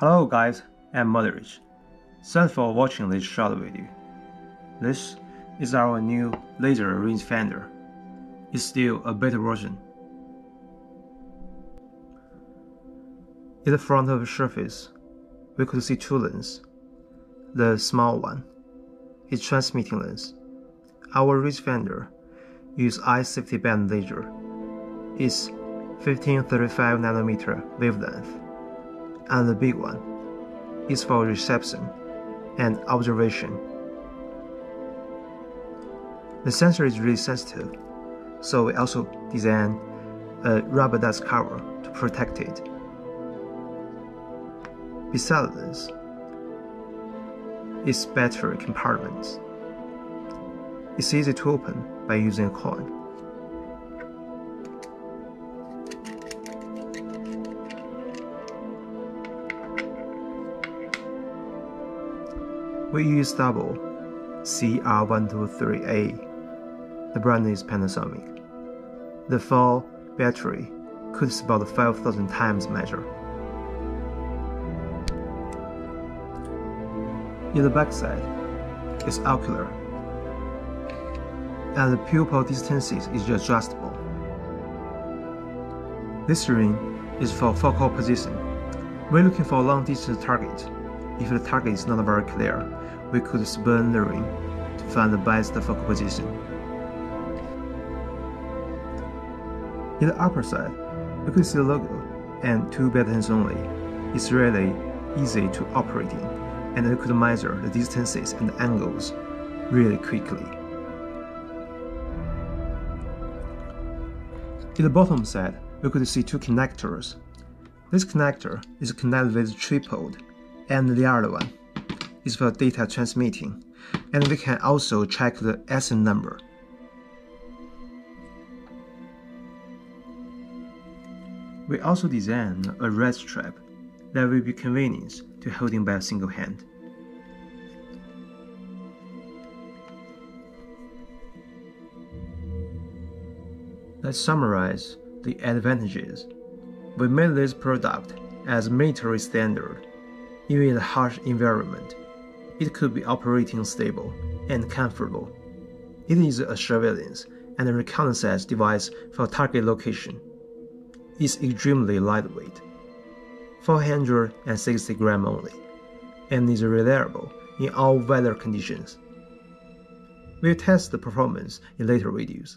Hello guys, I'm Moderich. Thanks for watching this short video. This is our new laser range finder. It's still a beta version. In the front of the surface, we could see two lenses. The small one is transmitting lens. Our range finder uses eye safety band laser. It's 1535 nanometer wavelength and the big one is for reception and observation. The sensor is really sensitive, so we also designed a rubber dust cover to protect it. Besides this, its battery compartment. It's easy to open by using a coin. We use double CR123A. The brand is Panasonic. The full battery could support 5000 times measure. In the backside, it's ocular, and the pupil distances is adjustable. This ring is for focal position. We're looking for long distance target if the target is not very clear, we could the ring to find the best focal position. In the upper side, we could see the logo and two buttons only. It's really easy to operate in, and we could measure the distances and angles really quickly. In the bottom side, we could see two connectors. This connector is connected with tripod and the other one is for data transmitting, and we can also check the SN number. We also designed a rest strap that will be convenient to holding by a single hand. Let's summarize the advantages. We made this product as military standard even in a harsh environment, it could be operating stable and comfortable. It is a surveillance and a reconnaissance device for target location. It's extremely lightweight, 460 gram only, and is reliable in all weather conditions. We'll test the performance in later videos.